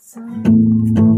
さい。